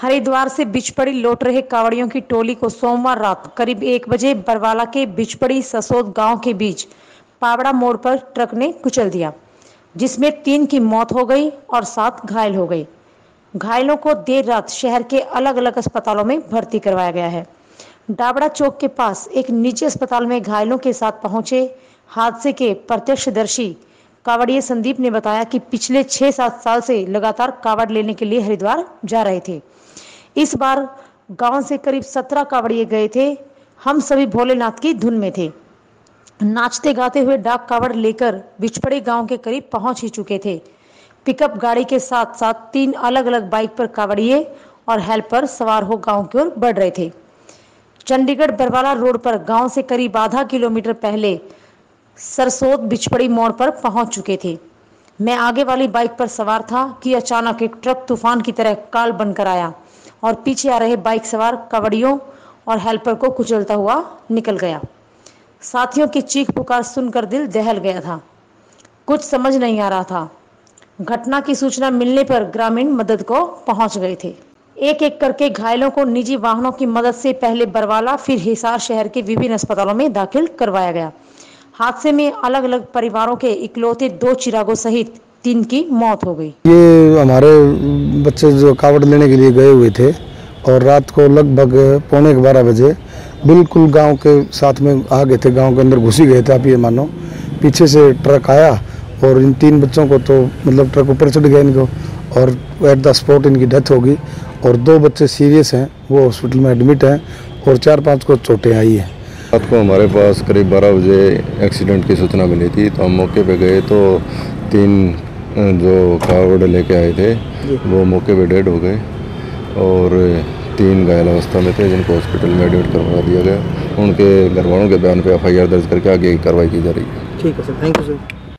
हरिद्वार से बिचपड़ी लौट रहे कावड़ियों की टोली को सोमवार रात करीब एक बजे बरवाला के बिचपड़ी ससोद गाँव के बीच पावड़ा मोड़ पर ट्रक ने कुचल दिया, जिसमें तीन की मौत हो गई और सात घायल हो गई घायलों को देर रात शहर के अलग अलग अस्पतालों में भर्ती करवाया गया है। डाबड़ा चौक के पास एक निजी अस्पताल में घायलों के साथ पहुँचे हादसे के प्रत्यक्षदर्शी कावड़िए संदीप ने बताया कि पिछले छह सात साल से लगातार कावड़ लेने के लिए हरिद्वार जा रहे थे। इस बार गाँव से करीब सत्रह कावड़िए गए थे। हम सभी भोलेनाथ की धुन में थे। नाचते गाते हुए डाक कावड़ लेकर बिछपड़े गाँव के करीब पहुँच ही चुके थे। पिकअप गाड़ी के साथ साथ तीन अलग अलग बाइक पर कावड़िए और हेल्पर सवार हो गाँव की ओर बढ़ रहे थे। चंडीगढ़ बरवाला रोड पर गाँव से करीब आधा किलोमीटर पहले सरसोद बिछपड़ी मोड़ पर पहुँच चुके थे। मैं आगे वाली बाइक पर सवार था कि अचानक एक ट्रक तूफ़ान की तरह काल बनकर आया और पीछे आ रहे बाइक सवार कवड़ियों और हेल्पर को कुचलता हुआ निकल गया। साथियों की चीख पुकार सुनकर दिल दहल गया था। कुछ समझ नहीं आ रहा था। घटना की सूचना मिलने पर ग्रामीण मदद को पहुँच गए थे। एक एक करके घायलों को निजी वाहनों की मदद से पहले बरवाला, फिर हिसार शहर के विभिन्न अस्पतालों में दाखिल करवाया गया। हादसे में अलग अलग परिवारों के इकलौते दो चिरागों सहित तीन की मौत हो गई। ये हमारे बच्चे जो कावड़ लेने के लिए गए हुए थे और रात को लगभग पौने बारह बजे बिल्कुल गाँव के साथ में आ गए थे, गाँव के अंदर घुसी गए थे, आप ये मानो। पीछे से ट्रक आया और इन तीन बच्चों को तो मतलब ट्रक ऊपर चढ़ गया इनको और एट द स्पॉट इनकी डेथ होगी और दो बच्चे सीरियस हैं, वो हॉस्पिटल में एडमिट हैं और चार पाँच को चोटें आई हैं। रात को हमारे पास करीब 12 बजे एक्सीडेंट की सूचना मिली थी तो हम मौके पे गए तो तीन जो कावड़ लेके आए थे वो मौके पे डेड हो गए और तीन घायल अवस्था में थे जिनको हॉस्पिटल में एडमिट करवा दिया गया। उनके घर वालों के बयान पे एफ़ दर्ज करके आगे कार्रवाई की जा रही है। ठीक है सर थैंक यू सर।